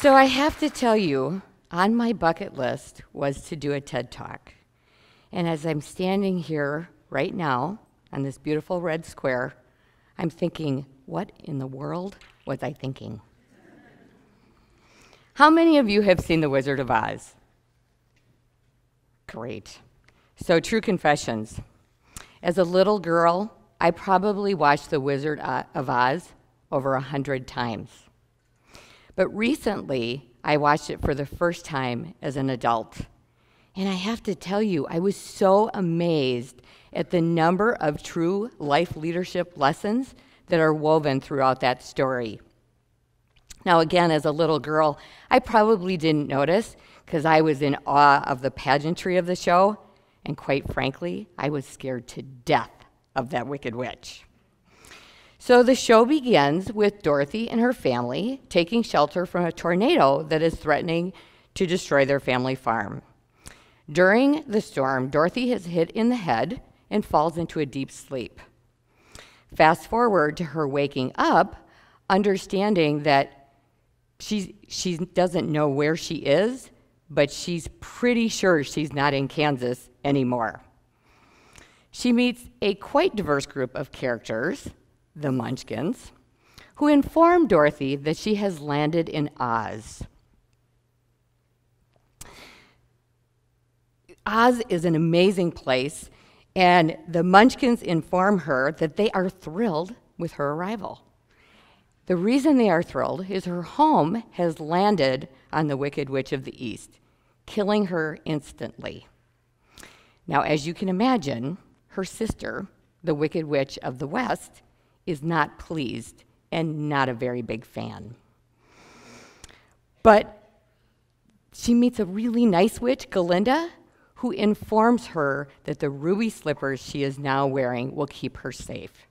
So I have to tell you, on my bucket list was to do a TED Talk. And as I'm standing here right now on this beautiful red square, I'm thinking, what in the world was I thinking? How many of you have seen The Wizard of Oz? Great. So, true confessions. As a little girl, I probably watched The Wizard uh, of Oz over a hundred times. But recently, I watched it for the first time as an adult. And I have to tell you, I was so amazed at the number of true life leadership lessons that are woven throughout that story. Now, again, as a little girl, I probably didn't notice because I was in awe of the pageantry of the show, and quite frankly, I was scared to death of that wicked witch. So the show begins with Dorothy and her family taking shelter from a tornado that is threatening to destroy their family farm. During the storm, Dorothy is hit in the head and falls into a deep sleep. Fast forward to her waking up, understanding that she, she doesn't know where she is but she's pretty sure she's not in Kansas anymore. She meets a quite diverse group of characters, the Munchkins, who inform Dorothy that she has landed in Oz. Oz is an amazing place, and the Munchkins inform her that they are thrilled with her arrival. The reason they are thrilled is her home has landed on the Wicked Witch of the East killing her instantly. Now, as you can imagine, her sister, the Wicked Witch of the West, is not pleased and not a very big fan. But she meets a really nice witch, Galinda, who informs her that the ruby slippers she is now wearing will keep her safe.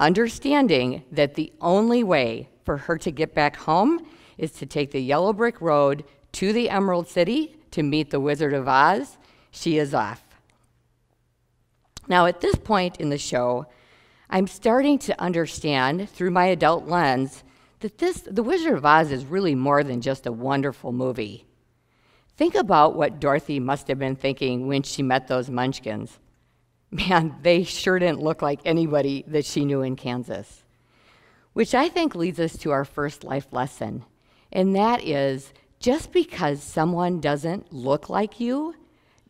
Understanding that the only way for her to get back home is to take the yellow brick road to the Emerald City to meet the Wizard of Oz, she is off. Now, at this point in the show, I'm starting to understand through my adult lens that this, The Wizard of Oz is really more than just a wonderful movie. Think about what Dorothy must have been thinking when she met those munchkins. Man, they sure didn't look like anybody that she knew in Kansas. Which I think leads us to our first life lesson, and that is just because someone doesn't look like you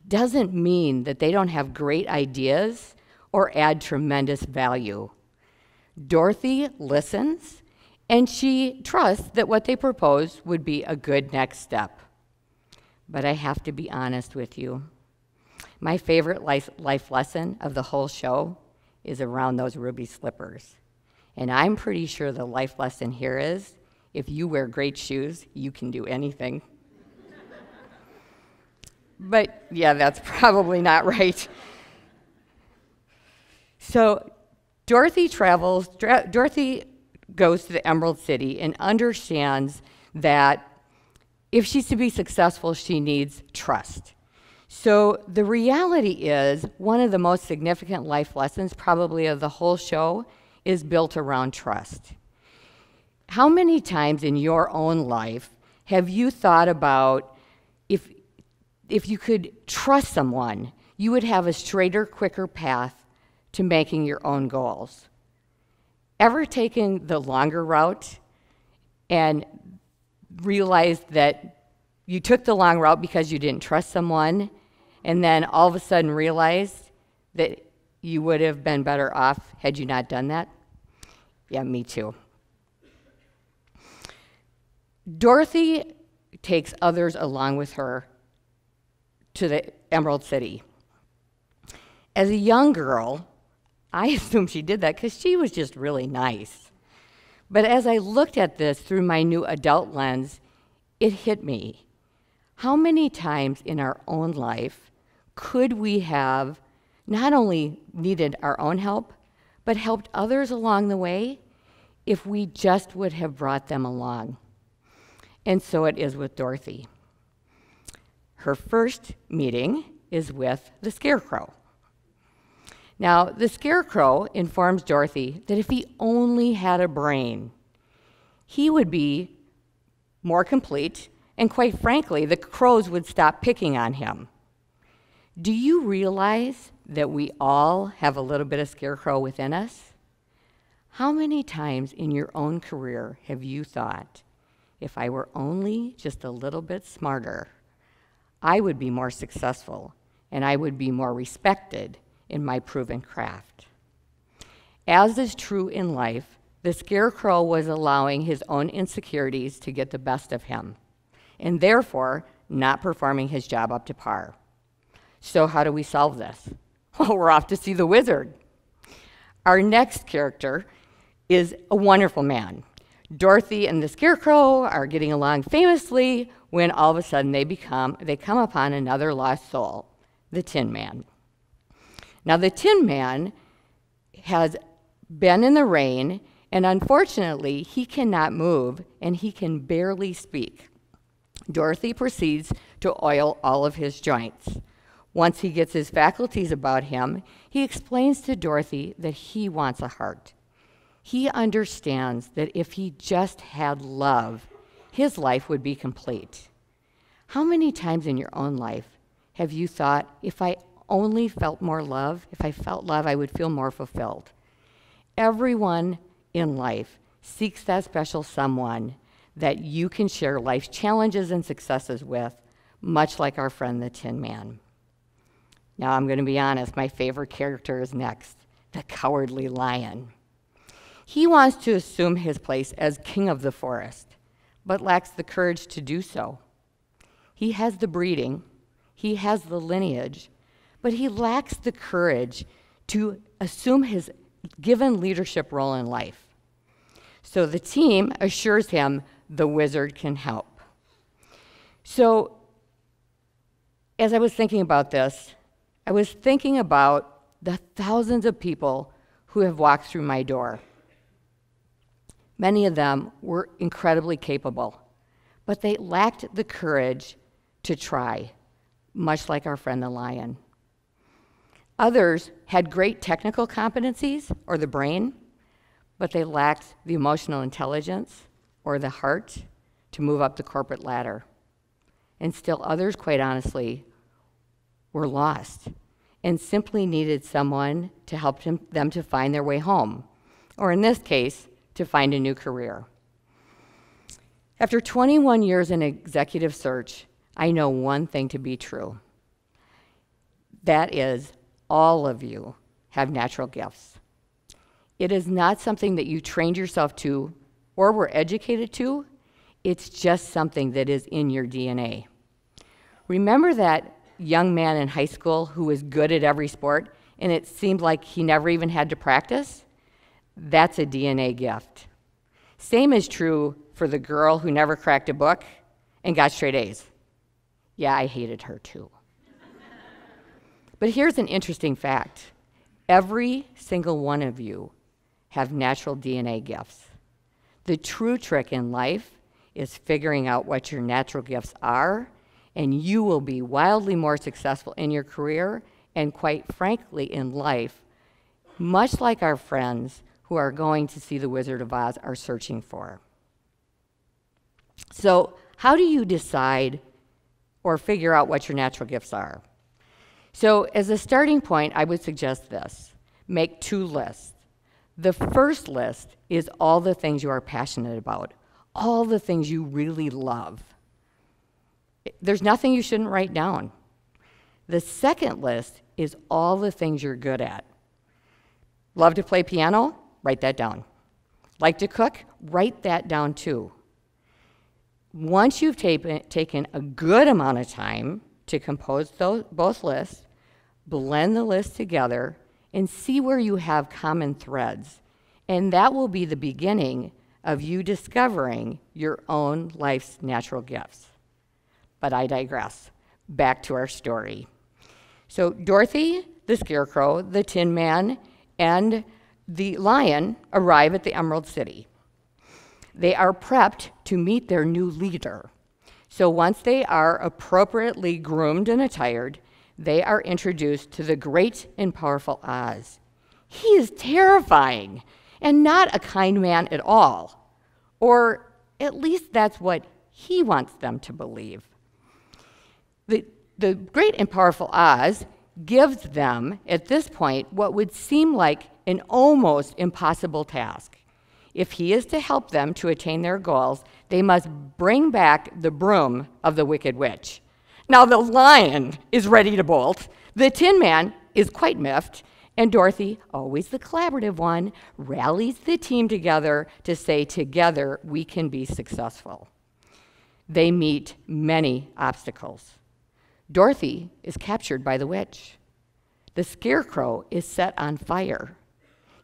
doesn't mean that they don't have great ideas or add tremendous value. Dorothy listens and she trusts that what they propose would be a good next step. But I have to be honest with you. My favorite life, life lesson of the whole show is around those ruby slippers. And I'm pretty sure the life lesson here is if you wear great shoes, you can do anything. but yeah, that's probably not right. So Dorothy travels, Dorothy goes to the Emerald City and understands that if she's to be successful, she needs trust. So the reality is, one of the most significant life lessons, probably of the whole show, is built around trust. How many times in your own life have you thought about if, if you could trust someone, you would have a straighter, quicker path to making your own goals? Ever taken the longer route and realized that you took the long route because you didn't trust someone, and then all of a sudden realized that you would have been better off had you not done that? Yeah, me too. Dorothy takes others along with her to the Emerald City. As a young girl, I assume she did that because she was just really nice. But as I looked at this through my new adult lens, it hit me. How many times in our own life could we have not only needed our own help, but helped others along the way if we just would have brought them along? And so it is with Dorothy. Her first meeting is with the Scarecrow. Now, the Scarecrow informs Dorothy that if he only had a brain, he would be more complete, and quite frankly, the crows would stop picking on him. Do you realize that we all have a little bit of scarecrow within us? How many times in your own career have you thought, if I were only just a little bit smarter, I would be more successful and I would be more respected in my proven craft? As is true in life, the scarecrow was allowing his own insecurities to get the best of him, and therefore not performing his job up to par. So, how do we solve this? Well, we're off to see the wizard. Our next character is a wonderful man. Dorothy and the Scarecrow are getting along famously when all of a sudden they become they come upon another lost soul, the Tin Man. Now the Tin Man has been in the rain and unfortunately he cannot move and he can barely speak. Dorothy proceeds to oil all of his joints. Once he gets his faculties about him, he explains to Dorothy that he wants a heart. He understands that if he just had love, his life would be complete. How many times in your own life have you thought, if I only felt more love, if I felt love, I would feel more fulfilled? Everyone in life seeks that special someone that you can share life's challenges and successes with, much like our friend the Tin Man. Now, I'm going to be honest, my favorite character is next the cowardly lion. He wants to assume his place as king of the forest, but lacks the courage to do so. He has the breeding, he has the lineage, but he lacks the courage to assume his given leadership role in life. So the team assures him the wizard can help. So, as I was thinking about this, I was thinking about the thousands of people who have walked through my door. Many of them were incredibly capable, but they lacked the courage to try, much like our friend the lion. Others had great technical competencies or the brain, but they lacked the emotional intelligence or the heart to move up the corporate ladder. And still others, quite honestly, were lost and simply needed someone to help them to find their way home, or in this case, to find a new career. After 21 years in executive search, I know one thing to be true. That is, all of you have natural gifts. It is not something that you trained yourself to or were educated to, it's just something that is in your DNA. Remember that young man in high school who was good at every sport and it seemed like he never even had to practice? That's a DNA gift. Same is true for the girl who never cracked a book and got straight A's. Yeah, I hated her too. But here's an interesting fact every single one of you have natural DNA gifts. The true trick in life is figuring out what your natural gifts are, and you will be wildly more successful in your career and, quite frankly, in life, much like our friends who are going to see The Wizard of Oz are searching for. So, how do you decide or figure out what your natural gifts are? So, as a starting point, I would suggest this make two lists. The first list is all the things you are passionate about, all the things you really love. There's nothing you shouldn't write down. The second list is all the things you're good at. Love to play piano? Write that down. Like to cook? Write that down too. Once you've taken a good amount of time to compose those, both lists, blend the lists together, and see where you have common threads. And that will be the beginning of you discovering your own life's natural gifts. But I digress. Back to our story. So, Dorothy, the Scarecrow, the Tin Man, and the lion arrive at the Emerald City. They are prepped to meet their new leader. So, once they are appropriately groomed and attired, they are introduced to the great and powerful Oz. He is terrifying and not a kind man at all. Or at least that's what he wants them to believe. The, the great and powerful Oz gives them, at this point, what would seem like an almost impossible task. If he is to help them to attain their goals, they must bring back the broom of the Wicked Witch. Now, the lion is ready to bolt, the Tin Man is quite miffed, and Dorothy, always the collaborative one, rallies the team together to say, Together we can be successful. They meet many obstacles. Dorothy is captured by the witch. The scarecrow is set on fire.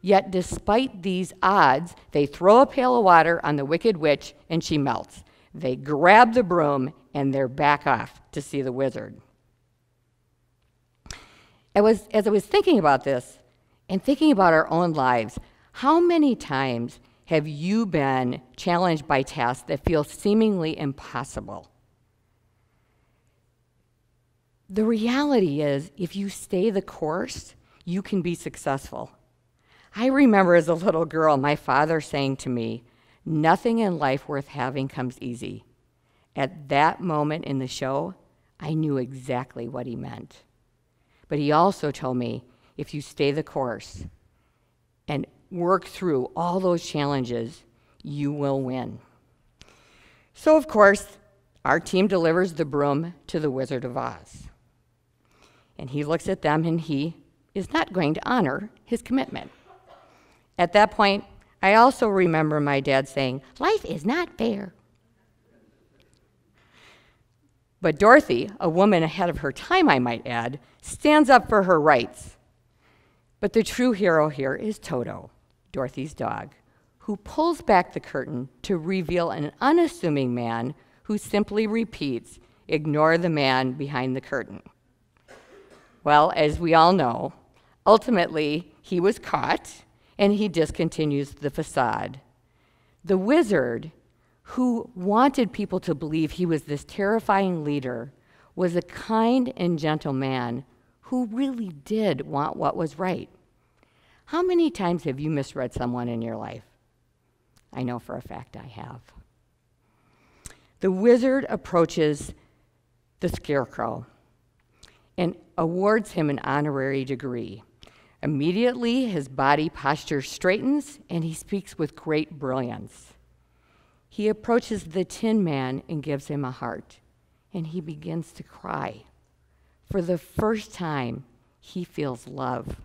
Yet, despite these odds, they throw a pail of water on the wicked witch and she melts. They grab the broom and they're back off to see the wizard. I was, as I was thinking about this and thinking about our own lives, how many times have you been challenged by tasks that feel seemingly impossible? The reality is, if you stay the course, you can be successful. I remember as a little girl my father saying to me, Nothing in life worth having comes easy. At that moment in the show, I knew exactly what he meant. But he also told me if you stay the course and work through all those challenges, you will win. So, of course, our team delivers the broom to the Wizard of Oz. And he looks at them and he is not going to honor his commitment. At that point, I also remember my dad saying, Life is not fair. But Dorothy, a woman ahead of her time, I might add, stands up for her rights. But the true hero here is Toto, Dorothy's dog, who pulls back the curtain to reveal an unassuming man who simply repeats, Ignore the man behind the curtain. Well, as we all know, ultimately he was caught and he discontinues the facade. The wizard, who wanted people to believe he was this terrifying leader, was a kind and gentle man who really did want what was right. How many times have you misread someone in your life? I know for a fact I have. The wizard approaches the scarecrow and awards him an honorary degree. Immediately, his body posture straightens and he speaks with great brilliance. He approaches the tin man and gives him a heart, and he begins to cry. For the first time, he feels love.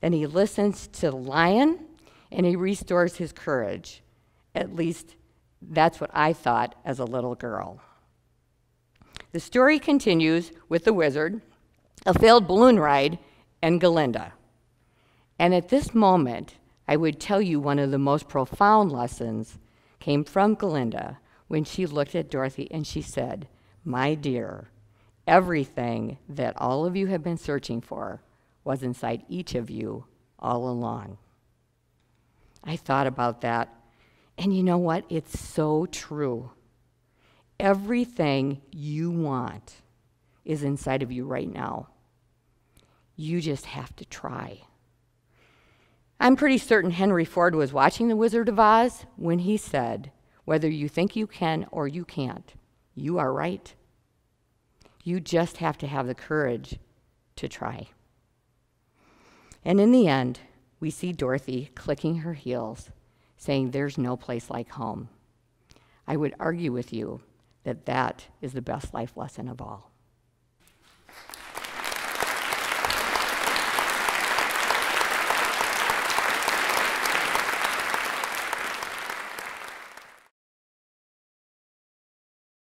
Then he listens to the lion and he restores his courage. At least, that's what I thought as a little girl. The story continues with the wizard, a failed balloon ride, and Galinda. And at this moment, I would tell you one of the most profound lessons came from Galinda when she looked at Dorothy and she said, My dear, everything that all of you have been searching for was inside each of you all along. I thought about that, and you know what? It's so true. Everything you want is inside of you right now. You just have to try. I'm pretty certain Henry Ford was watching The Wizard of Oz when he said, Whether you think you can or you can't, you are right. You just have to have the courage to try. And in the end, we see Dorothy clicking her heels, saying, There's no place like home. I would argue with you that that is the best life lesson of all.